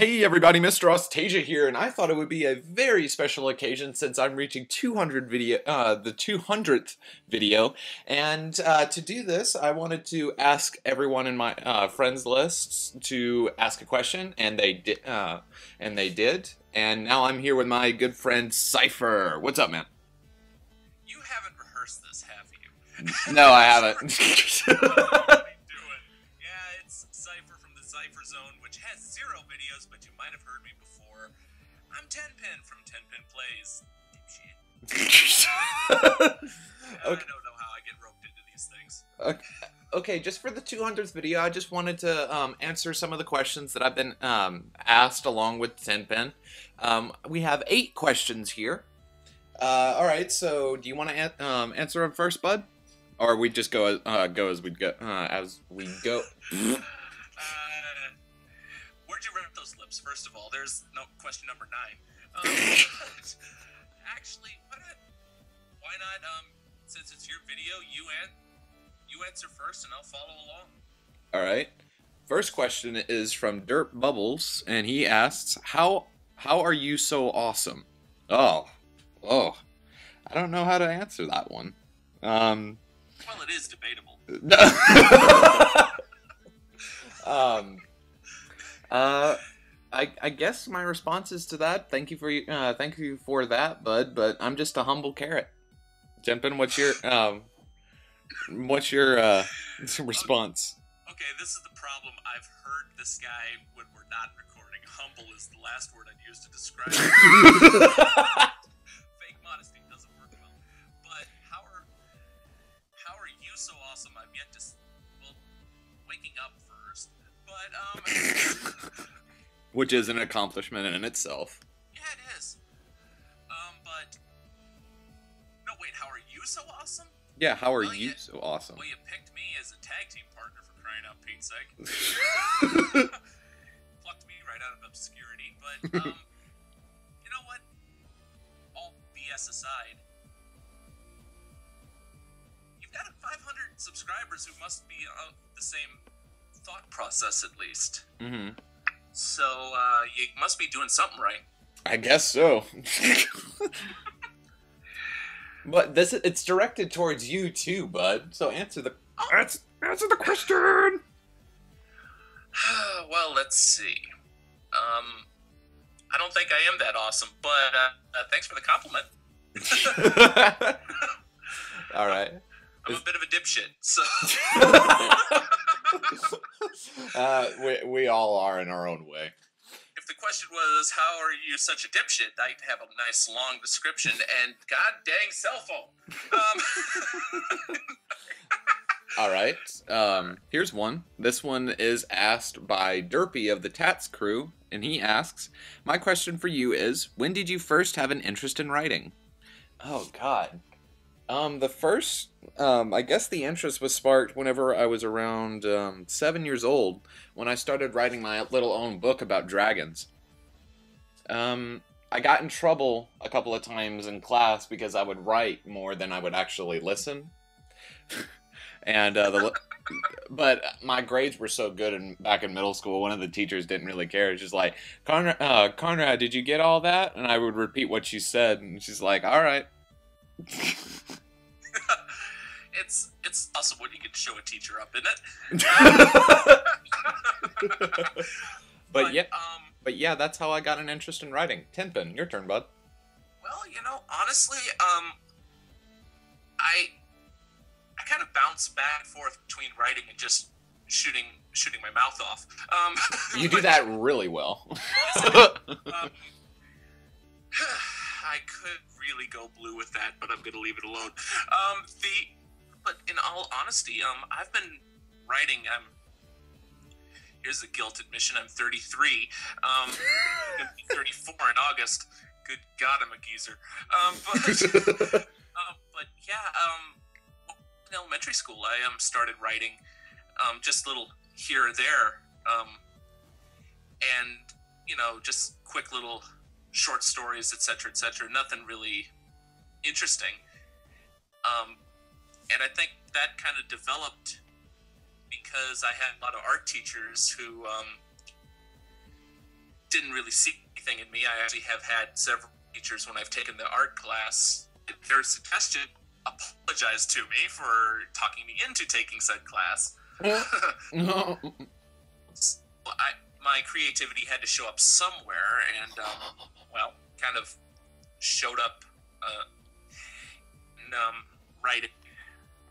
Hey everybody, Mr. Awestasia here, and I thought it would be a very special occasion since I'm reaching 200 video, uh, the 200th video, and uh, to do this, I wanted to ask everyone in my uh, friends lists to ask a question, and they did, uh, and they did, and now I'm here with my good friend Cipher. What's up, man? You haven't rehearsed this, have you? No, I haven't. these things. Okay, just for the 200th video, I just wanted to um, answer some of the questions that I've been um, asked along with Tenpin. Um, we have eight questions here. Uh, all right, so do you want to an- um, answer them first, Bud, or we just go as, uh, go as we go uh, as we go? Uh, where'd you rip those lips? First of all, there's no question number nine. Actually, why not? Why not? Um, since it's your video, you an- you answer first, and I'll follow along. All right. First question is from Derp Bubbles, and he asks, "How how are you so awesome?" Oh, oh, I don't know how to answer that one. Um. Well, it is debatable. um, uh, I I guess my response is to that. Thank you for you. Uh, thank you for that, bud. But I'm just a humble carrot. Jumpin, what's your um, what's your uh response? Okay, this is the problem. I've heard this guy when we're not recording. Humble is the last word I'd use to describe it. Fake modesty doesn't work well. But how are how are you so awesome? I've yet to well waking up first. But um Which is an accomplishment in itself. yeah, it is. Um, but no, wait. How are you so awesome? Yeah, how are Well, you yeah. so awesome? Well, you picked me as a tag team partner for crying out Pete's sake. plucked me right out of obscurity. But um, you know what? All BS aside, you've got 500 subscribers who must be uh, the same thought process at least. hmm So uh, you must be doing something right. I guess so. but this it's directed towards you too, bud. So answer the answer, answer the question. well, let's see. Um, I don't think I am that awesome, but uh, uh, thanks for the compliment. All right. I'm a bit of a dipshit, so uh, we we all are in our own way. if the question was how are you such a dipshit, I'd have a nice long description and god dang cell phone. Um, All right. Um, here's one. This one is asked by Derpy of the Tats crew, and he asks, "My question for you is: When did you first have an interest in writing?" Oh God. Um, the first, um, I guess the interest was sparked whenever I was around um, seven years old when I started writing my little own book about dragons. Um, I got in trouble a couple of times in class because I would write more than I would actually listen. and uh, the but my grades were so good in back in middle school. One of the teachers didn't really care. Just like Conrad, uh, Conrad, did you get all that? And I would repeat what she said, and she's like, "All right." It's it's awesome when you can show a teacher up, isn't it? but yeah, Um, but yeah, that's how I got an interest in writing. Tenpin, your turn, bud. well, you know, honestly, um, I I kind of bounce back and forth between writing and just shooting shooting my mouth off. Um, You do that really well. I could really go blue with that, but I'm gonna leave it alone. Um, the, but in all honesty, um, I've been writing. Um, here's the guilt admission. I'm 33. Um, I'm gonna be 34 in August. Good God, I'm a geezer. Um, but, um, but yeah, um, in elementary school, I um started writing, um, just little here or there, um, and you know, just quick little short stories, etc., etc. Nothing really interesting. Um, and I think that kind of developed because I had a lot of art teachers who um, didn't really see anything in me. I actually have had several teachers when I've taken the art class, their suggestion apologize to me for talking me into taking said class. no. So I, my creativity had to show up somewhere, and um, well, kind of showed up uh, in, um, writing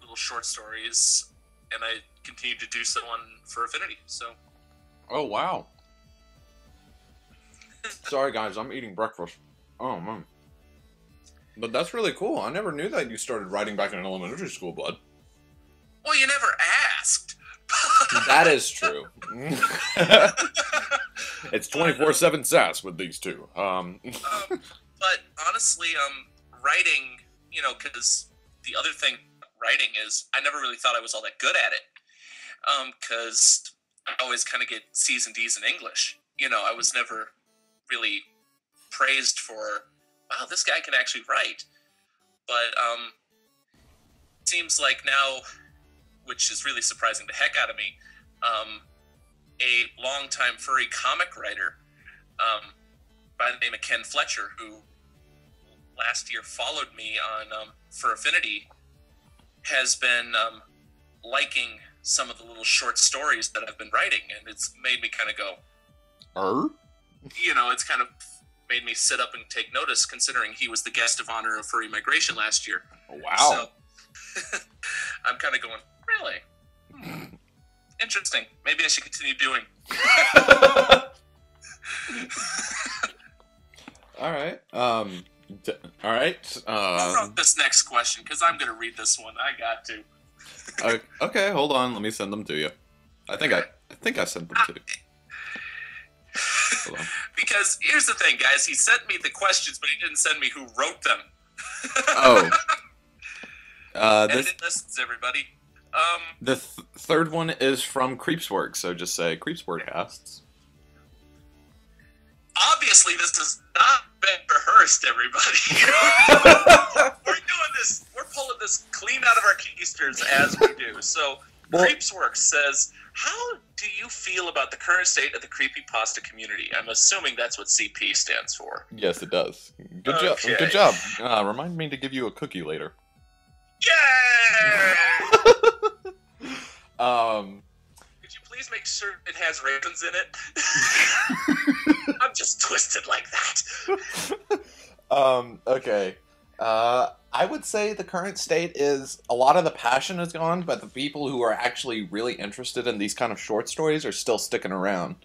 little short stories, and I continued to do so on Fur Affinity. So Oh wow. Sorry guys, I'm eating breakfast. Oh man. But that's really cool. I never knew that you started writing back in elementary school, bud. well, you never asked. That is true. it's 24/7 sass with these two. Um um, but honestly, um, writing, you know, because the other thing writing is I never really thought I was all that good at it. Um, because I always kind of get C's and D's in English. You know, I was never really praised for, wow, this guy can actually write. But um, seems like now, which is really surprising the heck out of me, um, a longtime furry comic writer um, by the name of Ken Fletcher, who last year followed me on um, Fur Affinity, has been um, liking some of the little short stories that I've been writing, and it's made me kind of go, er? you know, it's kind of made me sit up and take notice, considering he was the guest of honor of Furry Migration last year. Wow. So I'm kind of going, really? Hmm. Interesting. Maybe I should continue doing. all right. Um d- all right. Uh wrote this next question? Because I'm going to read this one. I got to. o- okay, hold on. Let me send them to you. I think I I think I sent them to you. Because here's the thing, guys. He sent me the questions, but he didn't send me who wrote them. Oh. Uh this it lists everybody. Um, the th- third one is from Creepswork, so just say Creepswork casts. obviously, this has not been rehearsed, everybody. we're doing this. We're pulling this clean out of our keisters as we do. So, Well- Creepsworks says, "How do you feel about the current state of the creepy pasta community?" I'm assuming that's what CP stands for. Yes, it does. Good job. Good job. Uh, remind me to give you a cookie later. Yay! Um, Could you please make sure it has raisins in it? I'm just twisted like that. um, okay. Uh, I would say the current state is a lot of the passion is gone, but the people who are actually really interested in these kind of short stories are still sticking around.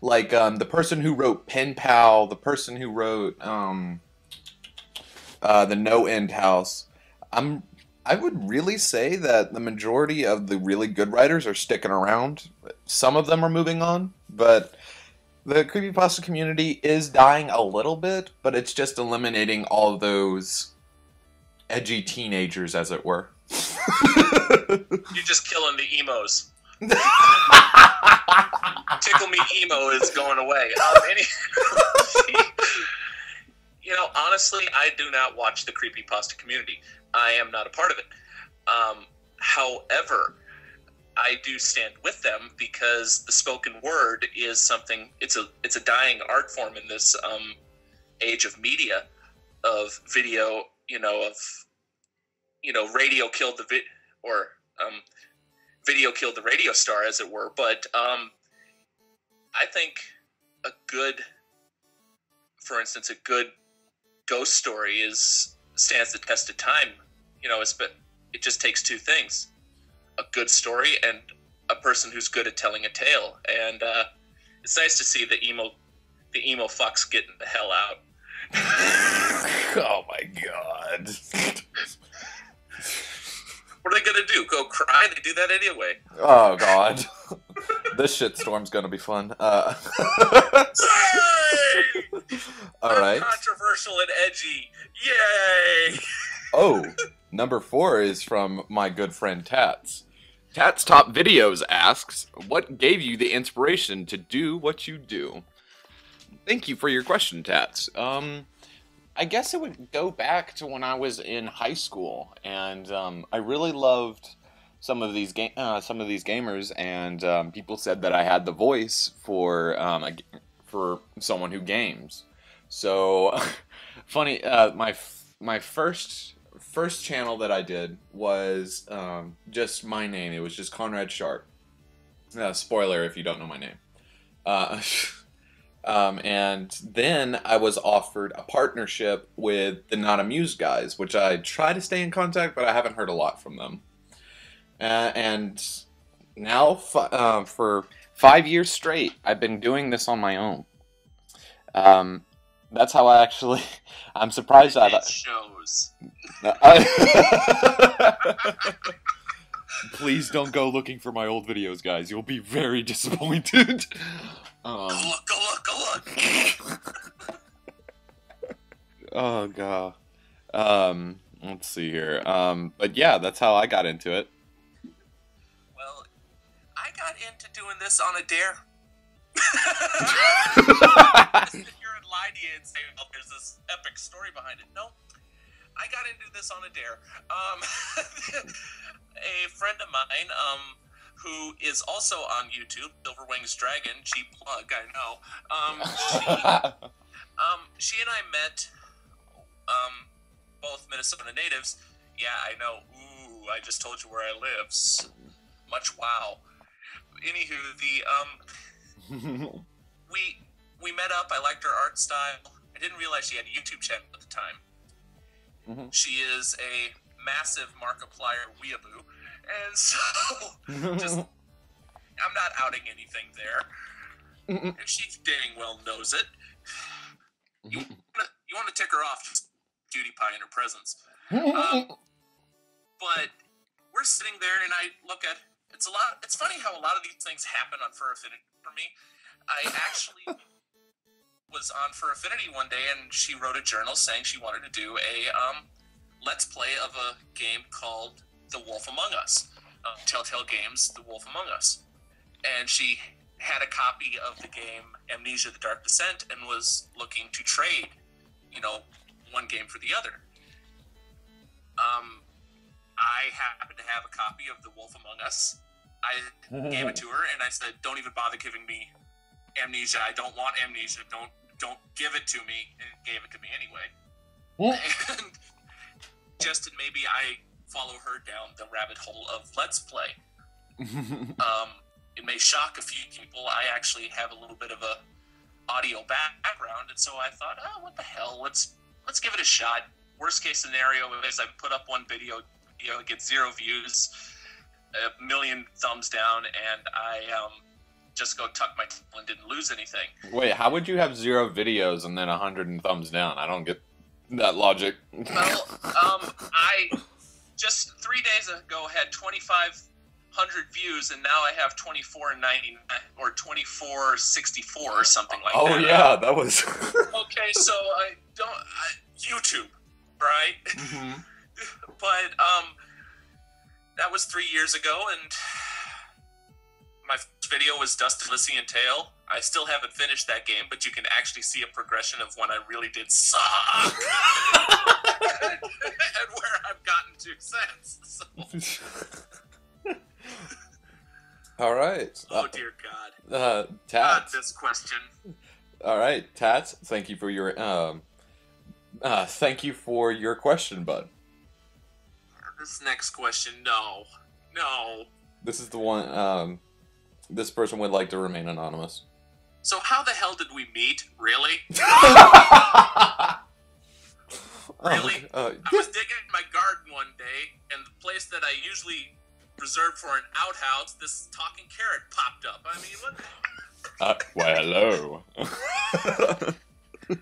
Like um, the person who wrote Pen Pal, the person who wrote um, uh, the No End House. I'm. I would really say that the majority of the really good writers are sticking around. Some of them are moving on, but the creepypasta community is dying a little bit, but it's just eliminating all those edgy teenagers, as it were. You're just killing the emos. Tickle Me Emo is going away. Um, any, you know, honestly, I do not watch the creepy pasta community. I am not a part of it. Um, however, I do stand with them because the spoken word is something. It's a it's a dying art form in this um, age of media, of video. You know, of you know, radio killed the vid or um, video killed the radio star, as it were. But um, I think a good, for instance, a good ghost story is stands the test of time. You know, it's but it just takes two things: a good story and a person who's good at telling a tale. And uh, it's nice to see the emo, the emo fucks getting the hell out. oh my god. What are they gonna do? Go cry? They do that anyway. Oh god. this shitstorm's gonna be fun. Uh! All right. Controversial and edgy. Yay! Oh, number four is from my good friend Tats. Tats Top Videos asks, What gave you the inspiration to do what you do? Thank you for your question, Tats. Um, I guess it would go back to when I was in high school, and um, I really loved some of these ga- uh, some of these gamers, and um, people said that I had the voice for um, a, for someone who games. So funny. Uh, my my first first channel that I did was um, just my name. It was just Conrad Sharp. Uh, spoiler if you don't know my name. Uh, um, and then I was offered a partnership with the Not Amused guys, which I try to stay in contact, but I haven't heard a lot from them. Uh, and now, uh, for five years straight, I've been doing this on my own. Um, that's how I actually. I'm surprised. It shows. Please don't go looking for my old videos, guys. You'll be very disappointed. Um, Go look, go look, go look. oh god. Um, let's see here. Um, but yeah, that's how I got into it. Got into doing this on a dare. here and lie to you and say, "Well, there's this epic story behind it." No, I got into this on a dare. Um, a friend of mine, um, who is also on YouTube, Silver Wings Dragon, cheap plug, I know. Um, she, um, she and I met, um, both Minnesota natives. Yeah, I know. Ooh, I just told you where I live. Much wow. Anywho, the um, we we met up. I liked her art style. I didn't realize she had a YouTube channel at the time. Mhm. She is a massive Markiplier weeaboo, and so just I'm not outing anything there. And she dang well knows it. You wanna, you want to tick her off, just cutie pie in her presence. Um, but we're sitting there, and I look at it's a lot. It's funny how a lot of these things happen on Fur Affinity for me. I actually was on Fur Affinity one day, and she wrote a journal saying she wanted to do a um, let's play of a game called The Wolf Among Us, uh, Telltale Games, The Wolf Among Us, and she had a copy of the game Amnesia: The Dark Descent and was looking to trade, you know, one game for the other. Um, I happened to have a copy of The Wolf Among Us. I gave it to her and I said, "Don't even bother giving me amnesia. I don't want amnesia. Don't don't give it to me." And gave it to me anyway. And just and maybe I follow her down the rabbit hole of let's play. Um, it may shock a few people. I actually have a little bit of a audio background, and so I thought, oh, what the hell? Let's let's give it a shot. Worst case scenario is I put up one video, you know, it gets zero views, a million thumbs down, and I um, just go tuck my tail and didn't lose anything. Wait, how would you have zero videos and then a hundred and thumbs down? I don't get that logic. Well, um, I just three days ago had 2,500 views, and now I have 24.99 or 24.64 or something like oh that. Oh yeah, that was. Okay, so I don't I, YouTube, right? Mhm. But um, that was three years ago, and my video was Dust and Tail. I still haven't finished that game, but you can actually see a progression of when I really did suck, and, where I've gotten to since. So, All right. oh dear God, Uh, not Tats. this question. All right, Tats. Thank you for your um. Uh, thank you for your question, bud. This next question, no, no. This is the one. Um, this person would like to remain anonymous. So how the hell did we meet? Really? Really? Oh, uh, I was digging in my garden one day, and the place that I usually reserved for an outhouse, this talking carrot popped up. I mean, what? The... uh, why, hello.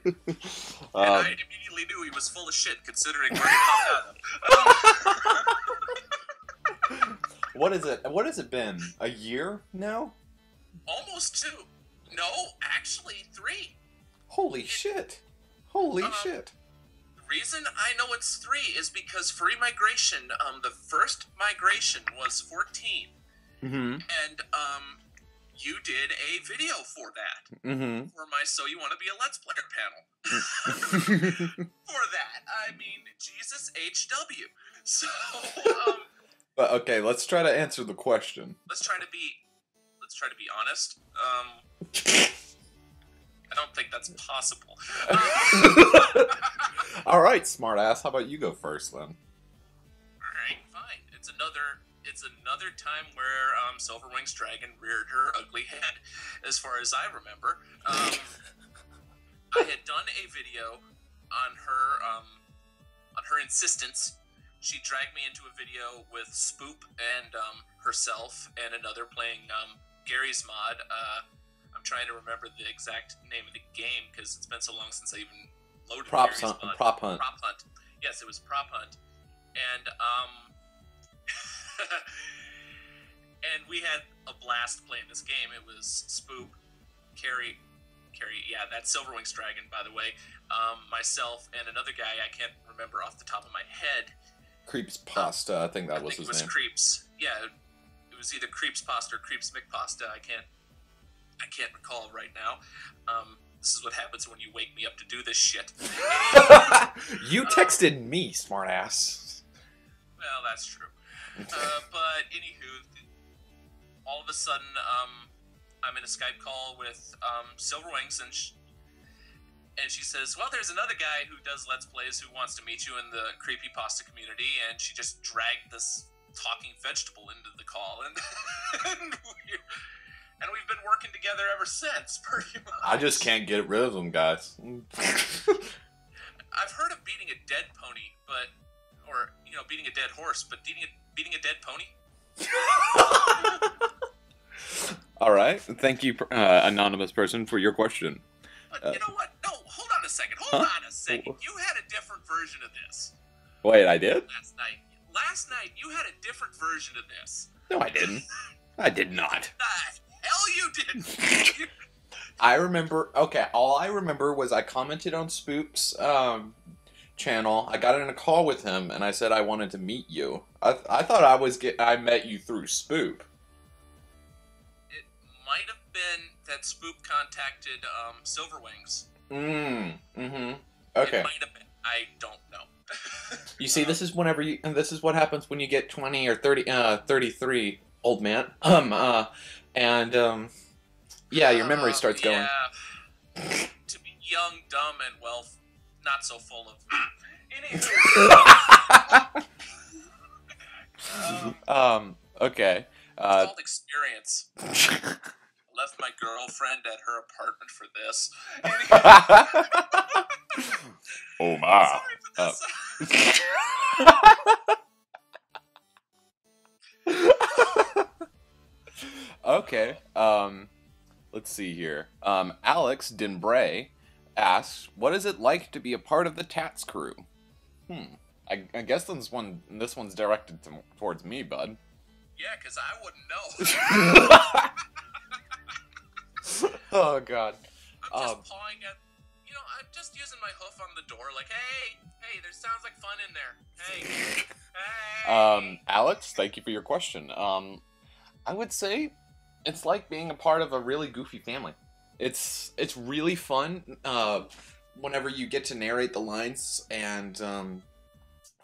And um, I immediately knew he was full of shit, considering where he popped. Um, what is it? What has it been? A year now? almost two. No, actually three. Holy shit! Holy Um, shit! The reason I know it's three is because Furry Migration. Um, the first migration was fourteen, Mm-hmm. and um, you did a video for that. Mm-hmm. for my So You Want to Be a Let's Player panel. for that, I mean, Jesus HW. So, um, but okay, let's try to answer the question. let's try to be, let's try to be honest. Um, I don't think that's possible. All right, smartass. How about you go first then? All right, fine. It's another. It's another time where um, Silverwings Dragon reared her ugly head, as far as I remember. Um, I had done a video on her um, on her insistence. She dragged me into a video with Spook and um, herself and another playing um, Garry's mod. Uh, I'm trying to remember the exact name of the game because it's been so long since I even loaded Prop Garry's hunt. mod. Prop hunt. Prop hunt. Yes, it was prop hunt, and um, and we had a blast playing this game. It was Spook, Carrie, Carrie. Yeah, that's Silverwings Dragon, by the way. Um, myself and another guy I can't remember off the top of my head. Creeps pasta. I think that I was think his it was name. Creeps. Yeah, it was either Creeps Pasta or Creeps McPasta. I can't, I can't recall right now. Um, this is what happens when you wake me up to do this shit. you texted me, smartass. Well, that's true. Uh, but anywho, all of a sudden, um, I'm in a Skype call with um, Silverwings, and sh- and she says, "Well, there's another guy who does Let's Plays who wants to meet you in the creepy pasta community," and she just dragged this talking vegetable into the call, and and, we, and we've been working together ever since, pretty much. I just can't get rid of them, guys. I've heard of beating a dead pony, but you know, beating a dead horse, but beating a beating a dead pony. All right. Thank you, uh, anonymous person, for your question. But Uh, you know what? No, hold on a second. Hold Huh? on a second. You had a different version of this Wait, I did? last night. Last night you had a different version of this. No, I didn't. I did not. The hell you didn't. I remember. Okay, all I remember was I commented on Spook's um, channel. I got in a call with him, and I said I wanted to meet you. I, I thought I was get. I met you through Spook. it might have been that Spook contacted um, Silverwings. Mm. Mm-hmm. It Okay. might have been. I don't know. You see, this is whenever you. And this is what happens when you get twenty or thirty. Uh, thirty-three, old man. Um. Uh. And um. Yeah, your memory Uh, starts going. to be young, dumb, and well, not so full of. Anywho, um, Um. Okay. Uh. called experience. left my girlfriend at her apartment for this. oh my. Sorry for Uh, this. okay. Um, let's see here. Um, Alex Denbray asks, "What is it like to be a part of the Tats crew?" Hmm. I, I guess this one this one's directed to, towards me, bud. yeah, because I wouldn't know. oh God. I'm just Um, pawing at. You know, I'm just using my hoof on the door, like, hey, hey, there sounds like fun in there. Hey, hey. Um, Alex, thank you for your question. Um, I would say it's like being a part of a really goofy family. It's it's really fun. Uh, whenever you get to narrate the lines, and um,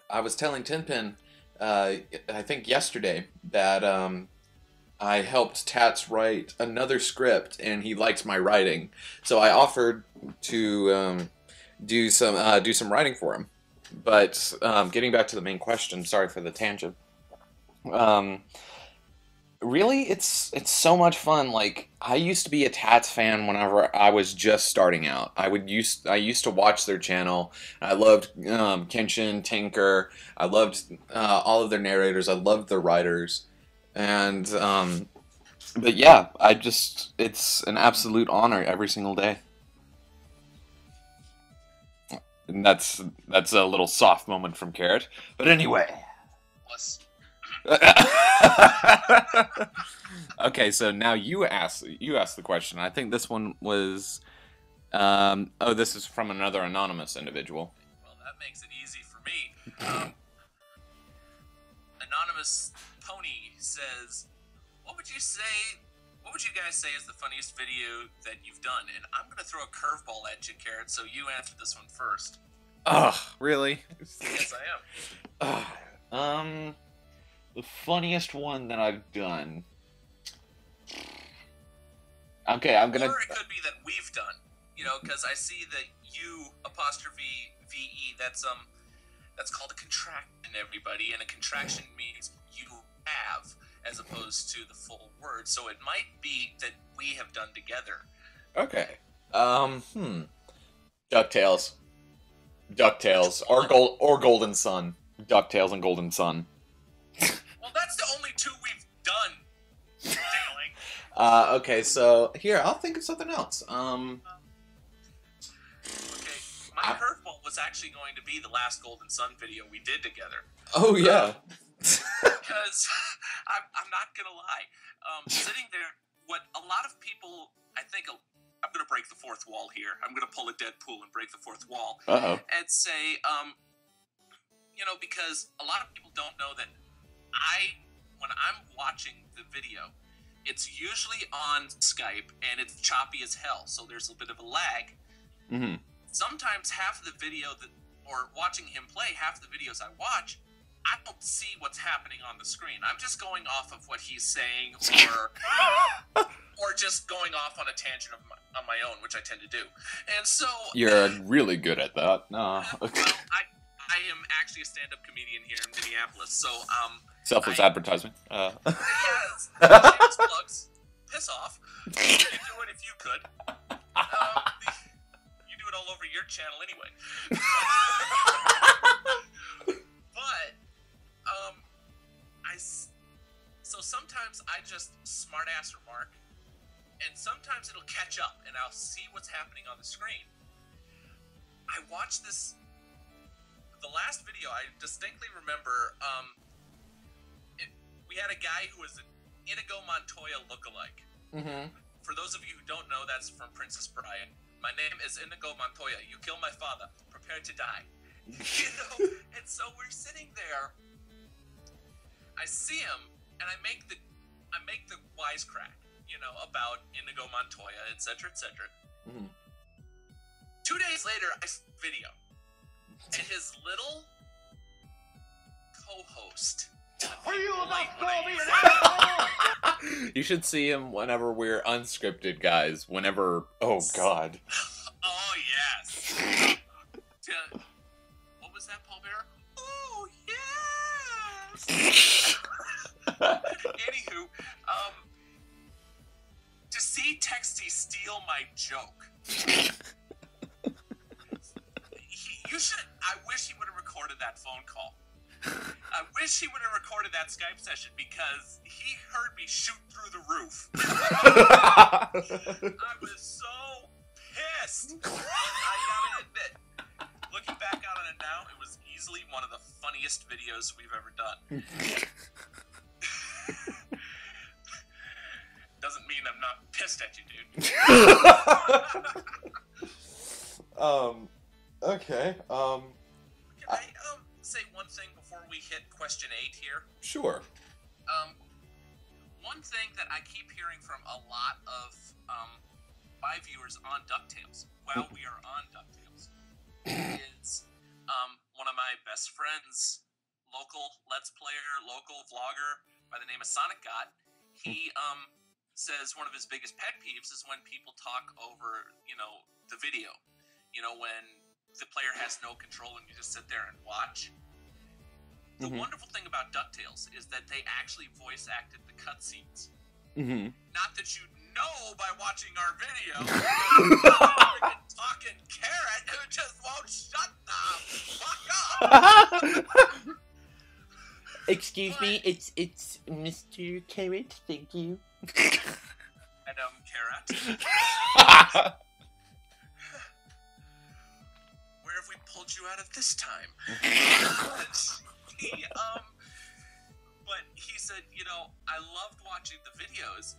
I was telling Tenpin, uh, I think yesterday that um, I helped Tats write another script, and he liked my writing, so I offered to um, do some uh, do some writing for him. But um, getting back to the main question, sorry for the tangent. Um, really, it's it's so much fun. Like I used to be a Tats fan whenever I was just starting out. I would use I used to watch their channel. I loved um, Kenshin, Tinker. I loved uh, all of their narrators. I loved their writers, and um, but yeah, I just it's an absolute honor every single day. And that's that's a little soft moment from Carrot. But anyway. Plus, okay, so now you ask you ask the question. I think this one was um oh this is from another anonymous individual. well, that makes it easy for me. Um, Anonymous Pony says, "What would you say? What would you guys say is the funniest video that you've done?" And I'm gonna throw a curveball at you, Carrot. So you answer this one first. Ugh, really? Yes, I am. Ugh. Um the funniest one that I've done. Okay, I'm gonna Or it could be that we've done. You know, because I see the U apostrophe V E. That's um, that's called a contraction, everybody, and a contraction means you have as opposed to the full word. So it might be that we have done together. Okay. Um. Hmm. Ducktales. Ducktales or gold or Golden Sun. Ducktales and Golden Sun. Well, that's the only two we've done. Uh. Okay. So here, I'll think of something else. Um. Okay, my I- curveball was actually going to be the last Golden Sun video we did together. Oh yeah. because I'm, I'm not gonna lie, um, sitting there, what a lot of people, I think, I'm gonna break the fourth wall here. I'm gonna pull a Deadpool and break the fourth wall Uh oh. and say, um, you know, because a lot of people don't know that I, when I'm watching the video, it's usually on Skype and it's choppy as hell, so there's a bit of a lag. Mm-hmm. Sometimes half the video that, or watching him play, half the videos I watch, I don't see what's happening on the screen. I'm just going off of what he's saying, or or just going off on a tangent of my, on my own, which I tend to do. And so You're really good at that. Uh, well, I I am actually a stand-up comedian here in Minneapolis, so um, selfless I- advertisement. Uh. yes, shameless plugs, piss off. You could do it if you could. Um, you do it all over your channel anyway. but um, I so sometimes I just smartass remark, and sometimes it'll catch up, and I'll see what's happening on the screen. I watched this. The last video, I distinctly remember. Um, it, we had a guy who was an Inigo Montoya lookalike. Mm-hmm. For those of you who don't know, that's from Princess Bride. My name is Inigo Montoya. You kill my father. Prepare to die. you know, and so we're sitting there. I see him, and I make the, I make the wisecrack, you know, about Inigo Montoya, etc., etc. Mhm. Two days later, I video, and his little co-host. Are you about to When call me an asshole? You should see him whenever we're unscripted, guys. Whenever. Oh God. Oh yes. To- what was that, Paul Bearer? Oh yes. Anywho, um, to see Texty steal my joke. You should. I wish he would have recorded that phone call. I wish he would have recorded that Skype session because he heard me shoot through the roof. I was so pissed. I gotta admit, looking back on it now, it was easily one of the funniest videos we've ever done. here? Sure. Um, one thing that I keep hearing from a lot of um, my viewers on DuckTales, while we are on DuckTales, is um, one of my best friends, local Let's Player, local vlogger by the name of Sonic God. He um, says one of his biggest pet peeves is when people talk over, you know, the video. You know, when the player has no control and you just sit there and watch. The Mhm. wonderful thing about DuckTales is that they actually voice acted the cutscenes. Mm-hmm. Not that you know by watching our video. Talking carrot who just won't shut the fuck up. Excuse me, it's it's Mr. Carrot. Thank you. Madam Carrot, where have we pulled you out of this time? he, um, but he said, you know, I loved watching the videos,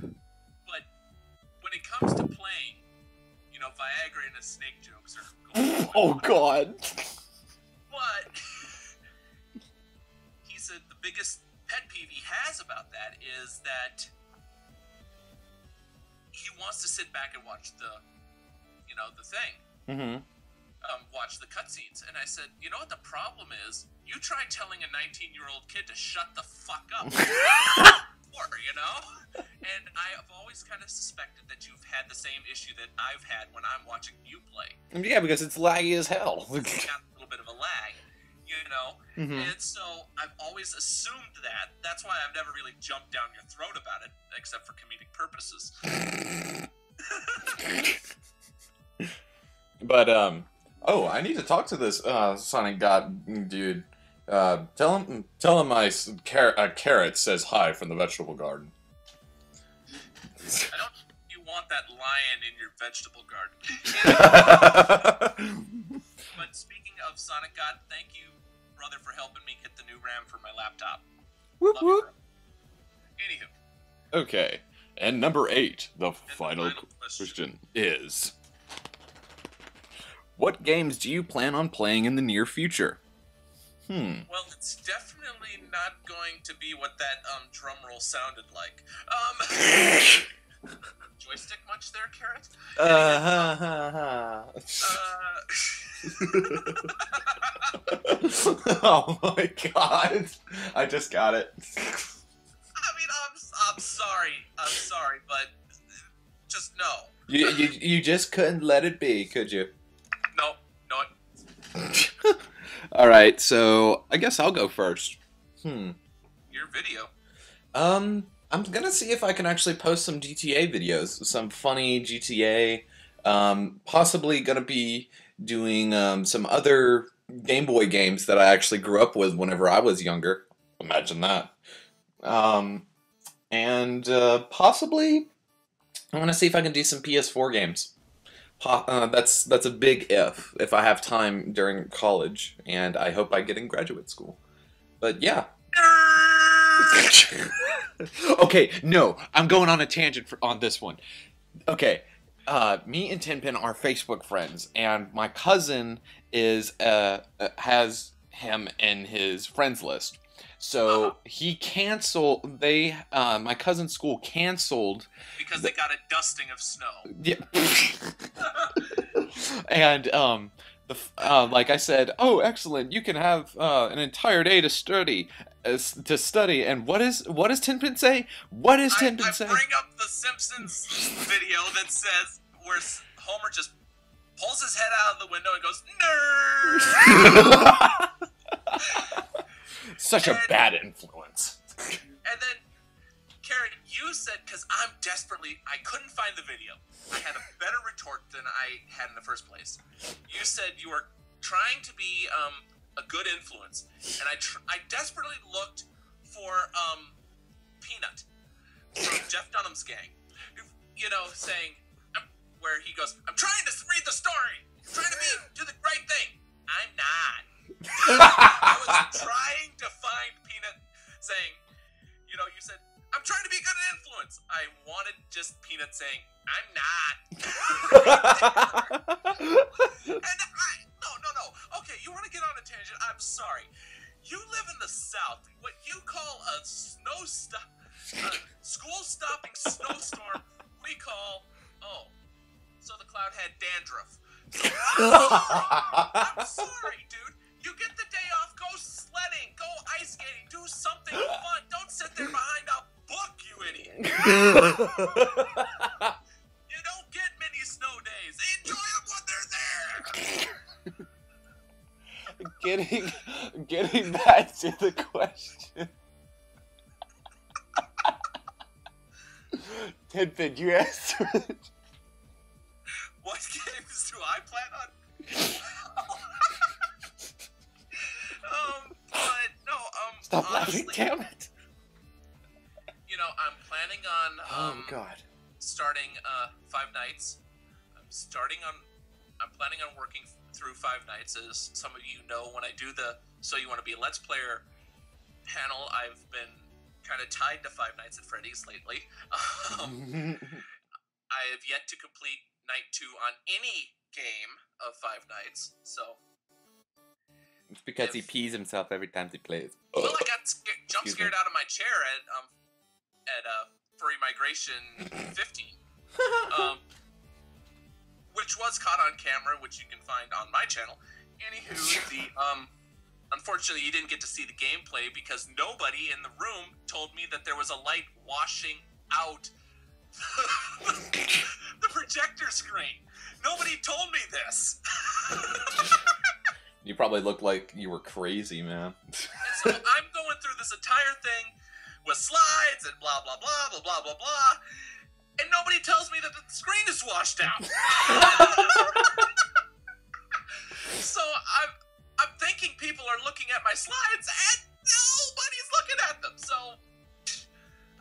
but when it comes to playing, you know, Viagra and a snake jokes are going oh God. But he said the biggest pet peeve he has about that is that he wants to sit back and watch the, you know, the thing, Mm-hmm. Um, watch the cutscenes. And I said, you know what the problem is? You try telling a 19 year old kid to shut the fuck up. or, you know? And I have always kind of suspected that you've had the same issue that I've had when I'm watching you play. Yeah, because it's laggy as hell. It's got a little bit of a lag, you know. Mhm. And so I've always assumed that. That's why I've never really jumped down your throat about it, except for comedic purposes. But um, oh, I need to talk to this uh Sonic God dude. Uh, tell him, tell him my car- uh, carrot says hi from the vegetable garden. I don't think you want that lion in your vegetable garden. But speaking of Sonic God, thank you, brother, for helping me get the new RAM for my laptop. Whoop, Love whoop. bro. Anywho, Okay, and number eight, the and the final question. question is: What games do you plan on playing in the near future? Hmm. Well, it's definitely not going to be what that um drum roll sounded like. Um, joystick much there, Carrot? Uh, ha, ha, Uh, oh my god! I just got it. I mean, I'm I'm sorry, I'm sorry, but just no, You, you, you just couldn't let it be, could you? All right, so I guess I'll go first. Hmm. Your video. Um, I'm gonna see if I can actually post some GTA videos, some funny GTA. Um, possibly gonna be doing um, some other Game Boy games that I actually grew up with whenever I was younger. Imagine that. Um, and uh, possibly, I want to see if I can do some PS4 games. Uh, that's that's a big if if I have time during college, and I hope I get in graduate school. But yeah, okay, no, I'm going on a tangent for, on this one. Okay, uh, me and Tenpin are Facebook friends, and my cousin is uh, uh, has him in his friends list. So Uh-huh. he canceled. They, uh, my cousin's school canceled. because they got a dusting of snow. Yeah. and um, the uh, like I said, oh, excellent! You can have uh, an entire day to study. As, to study, and what is what does Tenpin say? What is does I, I say? bring up the Simpsons video that says where Homer just pulls his head out of the window and goes nerd. Such a bad influence. And then, Karen, you said because I'm desperately, I couldn't find the video. I had a better retort than I had in the first place. You said you were trying to be um, a good influence, and I, tr- I desperately looked for um, Peanut from Jeff Dunham's gang. You know, saying where he goes, "I'm trying to read the story, Tenpin, you answer it. What games do I plan on? um, but no, um, Stop honestly, laughing, damn it. You know, I'm planning on um, oh god. starting uh five nights. I'm starting on. I'm planning on working through five nights. As some of you know, when I do the "So You Want to Be a Let's Player" panel, I've been kind of tied to Five Nights at Freddy's lately. Um, I have yet to complete night two on any game of Five Nights. So, it's because he pees himself every time he plays. well, I got sca- jump Excuse me. scared out of my chair at um at uh, Furry Migration 15. um, which was caught on camera, which you can find on my channel. Anywho, the um, unfortunately, you didn't get to see the gameplay because nobody in the room told me that there was a light washing out the projector screen. Nobody told me this. You probably look like you were crazy, man. And so I'm going through this entire thing with slides and blah blah blah blah blah blah blah, and nobody tells me that the screen is washed out. so I'm I'm thinking people are looking at my slides, and nobody's looking at them. So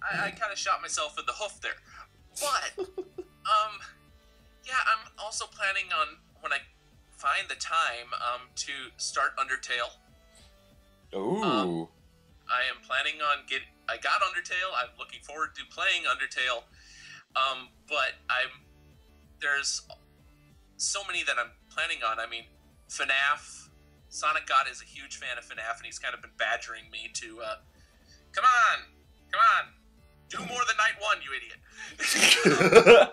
I, I kind of shot myself in the hoof there. But um, yeah, I'm also planning on when I find the time um to start Undertale. Ooh. I am planning on get. I got Undertale. I'm looking forward to playing Undertale. Um, but I'm there's so many that I'm planning on. I mean, FNAF. Sonic God is a huge fan of FNAF, and he's kind of been badgering me to, uh, come on, come on, do more than night one, you idiot.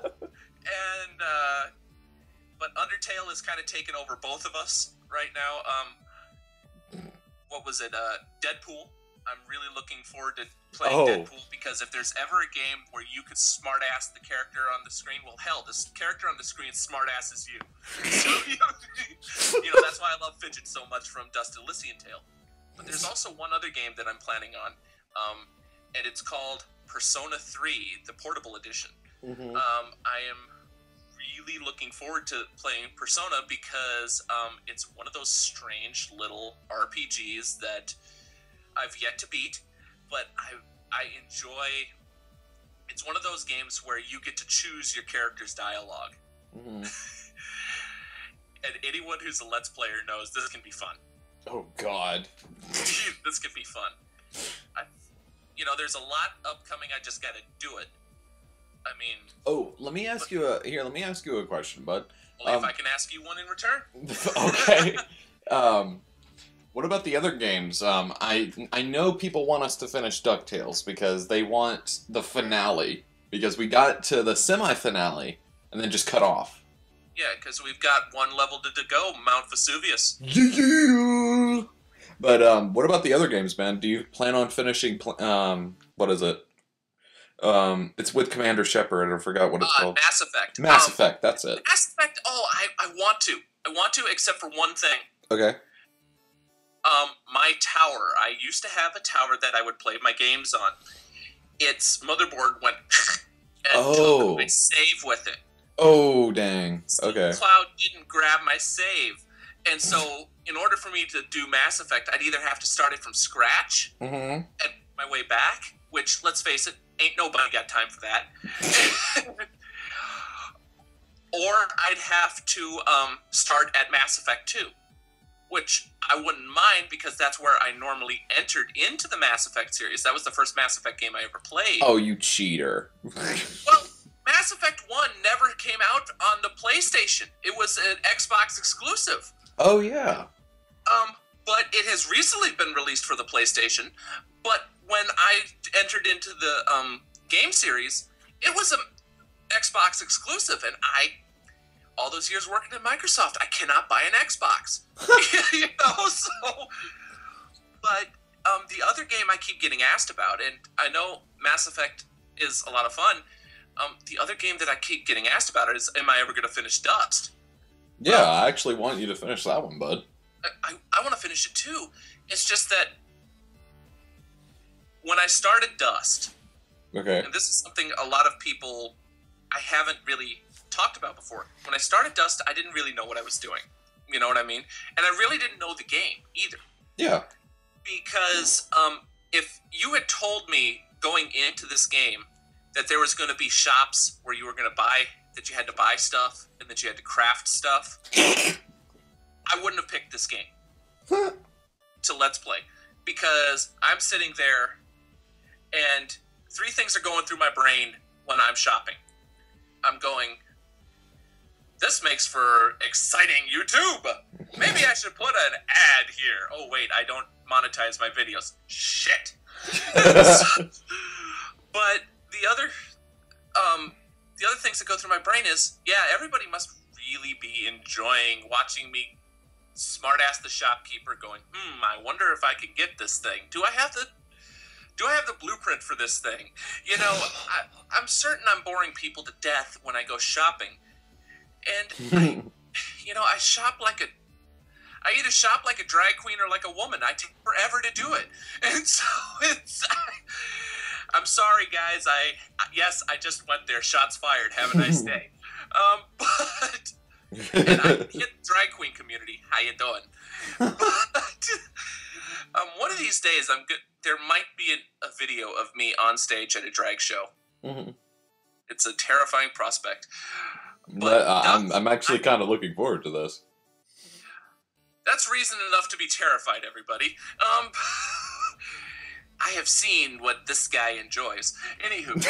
and uh, but Undertale is kind of taken over both of us right now. Um, what was it? Uh, Deadpool. I'm really looking forward to playing Oh. Deadpool because if there's ever a game where you could smart ass the character on the screen, well, hell, this character on the screen smart ass is you. So, you, know, you know, that's why I love Fidget so much from Dust Elysian Tail. But there's also one other game that I'm planning on, um, and it's called Persona 3, the portable edition. Mhm. Um, I am really looking forward to playing Persona because um, it's one of those strange little RPGs that I've yet to beat, but I I enjoy. It's one of those games where you get to choose your character's dialogue, Mhm. and anyone who's a Let's Player knows this can be fun. Oh God. this can be fun. I, you know, there's a lot upcoming. I just got to do it. I mean, Oh, let me ask you a here. Let me ask you a question, bud. only Um, if I can ask you one in return. okay. um, what about the other games? Um, I I know people want us to finish Ducktales because they want the finale because we got to the semi-finale and then just cut off. Yeah, because we've got one level to, to go, Mount Vesuvius. Yeah. But um, what about the other games, man? Do you plan on finishing? Pl- um, what is it? Um, it's with Commander Shepard. I forgot what it's Uh, called. Mass Effect. Mass Um, Effect. That's it. Mass Effect. Oh, I, I want to. I want to, except for one thing. Okay. Um, my tower. I used to have a tower that I would play my games on. Its motherboard went and Oh. took my save with it. Oh dang. Okay. Cloud didn't grab my save, and so in order for me to do Mass Effect, I'd either have to start it from scratch Mm-hmm. and my way back. Which, let's face it, ain't nobody got time for that. or I'd have to um, start at Mass Effect 2, which I wouldn't mind because that's where I normally entered into the Mass Effect series. That was the first Mass Effect game I ever played. Oh, you cheater. Well, Mass Effect 1 never came out on the PlayStation. It was an Xbox exclusive. oh yeah. Um, but it has recently been released for the PlayStation. But when I entered into the um, game series, it was a Xbox exclusive, and I, all those years working at Microsoft, I cannot buy an Xbox. you know, so. But um, the other game I keep getting asked about, and I know Mass Effect is a lot of fun. Um, the other game that I keep getting asked about is, am I ever going to finish Dust? Yeah, I actually want you to finish that one, bud. I, I, I want to finish it too. It's just that when I started Dust, Okay. and this is something a lot of people I haven't really talked about before. When I started Dust, I didn't really know what I was doing. You know what I mean? And I really didn't know the game either. Yeah. Because um, if you had told me going into this game that there was going to be shops where you were going to buy, that you had to buy stuff and that you had to craft stuff, I wouldn't have picked this game to Let's Play because I'm sitting there and three things are going through my brain when I'm shopping. I'm going, this makes for exciting YouTube. Maybe I should put an ad here. Oh, wait, I don't monetize my videos. Shit. but the other, um, the other things that go through my brain is, yeah, everybody must really be enjoying watching me smartass the shopkeeper going, hmm, I wonder if I can get this thing. Do I have the do I have the blueprint for this thing? You know, I, I'm certain I'm boring people to death when I go shopping, and I, you know, I shop like a. I either shop like a drag queen or like a woman. I take forever to do it, and so it's. I'm sorry, guys. I yes, I just went there. Shots fired. Have a nice day. Um, but and I hit the drag queen community. How you doing? But um, one of these days, I'm good. There might be a, a video of me on stage at a drag show. Mhm. It's a terrifying prospect. But, uh, I'm, I'm actually kind of looking forward to this. That's reason enough to be terrified, everybody. Um, I have seen what this guy enjoys. Anywho,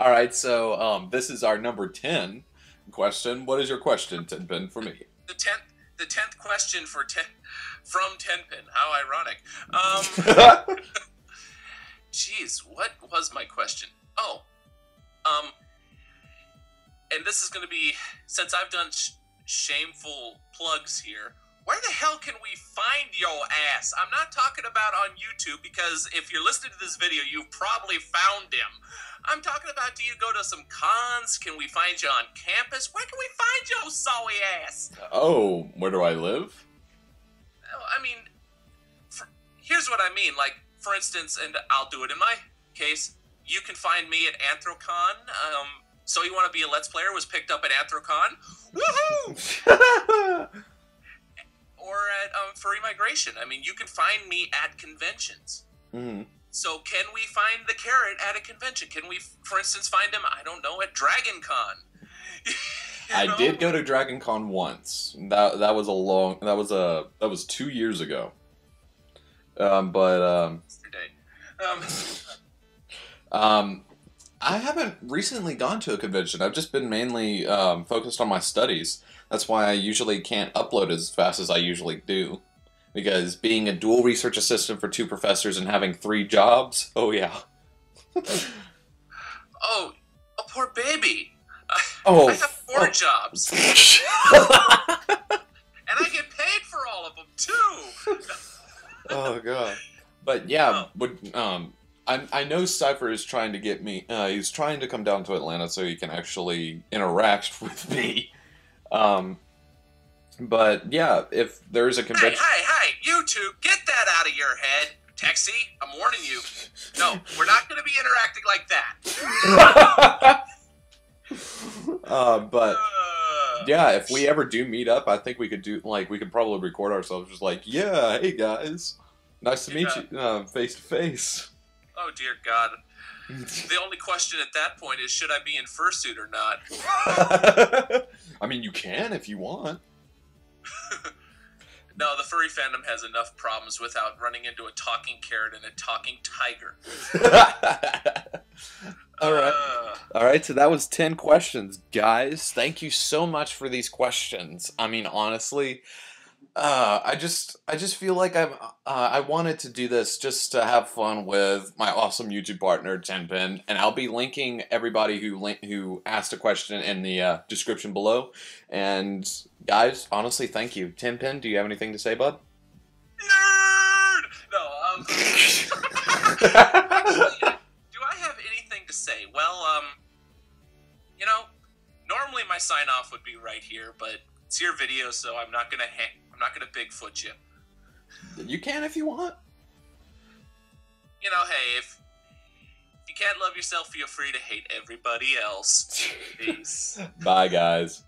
All right, so um, this is our number 10 question. What is your question, Tenpin, for me? the tenth, the tenth question for ten from Tenpin. How ironic. Um, Jeez, what was my question? Oh, um, and this is going to be since I've done sh- shameful plugs here. Where the hell can we find yo ass? I'm not talking about on YouTube because if you're listening to this video, you've probably found him. I'm talking about do you go to some cons? Can we find you on campus? Where can we find yo sorry ass? oh, where do I live? I mean, for, here's what I mean. Like, for instance, and I'll do it in my case. You can find me at Anthrocon. Um, so you want to be a Let's Player was picked up at Anthrocon. Woohoo! or at um, Furry Migration. I mean, you can find me at conventions. Mhm. So can we find the carrot at a convention? Can we, for instance, find him? I don't know at Dragon Con. You I did go to Dragon Con once. That that was a long that was a that was 2 years ago. Um but um yesterday. Um, Um, I haven't recently gone to a convention. I've just been mainly um, focused on my studies. That's why I usually can't upload as fast as I usually do. Because being a dual research assistant for two professors and having three jobs, oh yeah. oh, a poor baby. Oh, I have four oh. jobs, and I get paid for all of them too. oh god. But yeah, would um I, I know Cypher is trying to get me. Uh, he's trying to come down to Atlanta so he can actually interact with me. Um, but yeah, if there's a Hey, convention, hey, hey, you two, get that out of your head. Texie, I'm warning you. No, we're not going to be interacting like that. uh, but Uh, yeah, if we ever do meet up, I think we could do like we could probably record ourselves just like, yeah, hey guys, nice to meet you, uh, face to face. Oh, dear God. The only question at that point is should I be in fursuit or not? I mean, you can if you want. No, the furry fandom has enough problems without running into a talking carrot and a talking tiger. All right. Uh, All right, so that was 10 questions, guys. Thank you so much for these questions. I mean, honestly, uh, I just I just feel like I'm uh, I wanted to do this just to have fun with my awesome YouTube partner Tenpin, and I'll be linking everybody who link, who asked a question in the uh, description below. And guys, honestly, thank you. Tenpin, do you have anything to say, bud? nerd! No, um. Actually, do I have anything to say? Well, um, you know, normally my sign off would be right here, but it's your video, so I'm not gonna ha- I'm not gonna Bigfoot you. you can if you want. You know, hey, if if you can't love yourself, feel free to hate everybody else. Peace. Bye, guys.